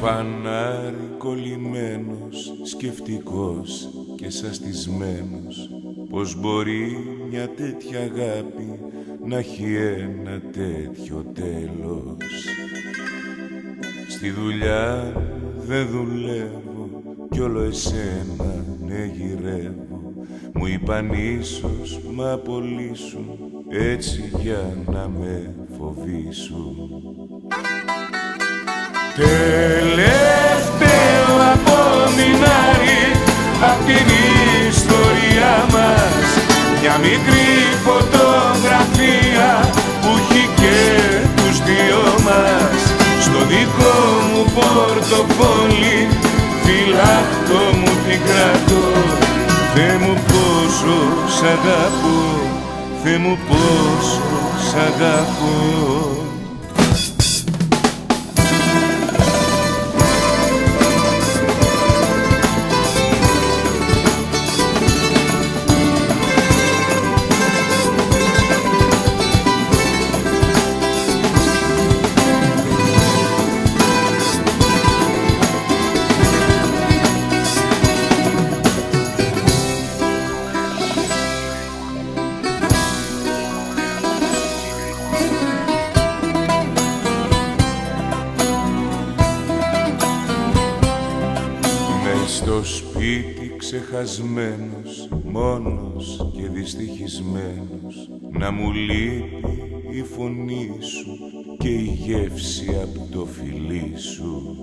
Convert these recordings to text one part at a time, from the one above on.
φανάρι κολλημένος, σκεφτικός και σαστισμένος. Πώς μπορεί μια τέτοια αγάπη να έχει ένα τέτοιο τέλος; Στη δουλειά δεν δουλεύω κι όλο εσένα ναι γυρεύω. Μου είπαν ίσως μ' απολύσουν έτσι για να με φοβήσουν. Τελευταίο πορτοφόλι φυλάχτω μου την κρατώ Θε μου πόσο σ' αγαπώ Θε μου πόσο σ' αγαπώ ξεχασμένος, μόνος και δυστυχισμένος να μου λείπει η φωνή σου και η γεύση από το φιλί σου.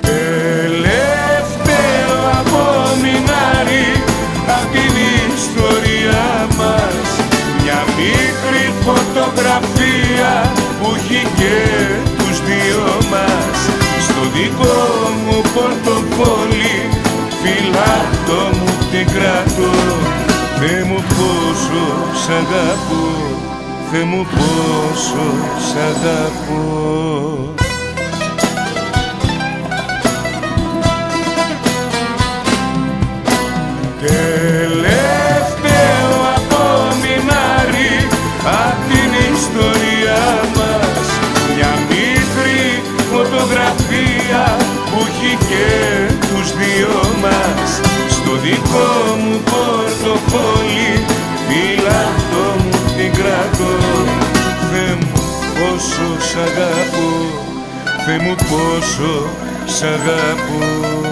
Τελευταίο απομεινάρι απ' την ιστορία μας μια μικρή φωτογραφία που έχει και τους δύο μας στο δικό μου πορτοφόλι. Φυλάτω μου την κρατώ. Θε μου πόσο σ' αγαπώ. Θε μου πόσο σ' αγαπώ δικό μου πορτοφόλι φυλάτο μου την κρατώ Θε μου πόσο σ' αγαπώ. Θε μου πόσο σ' αγαπώ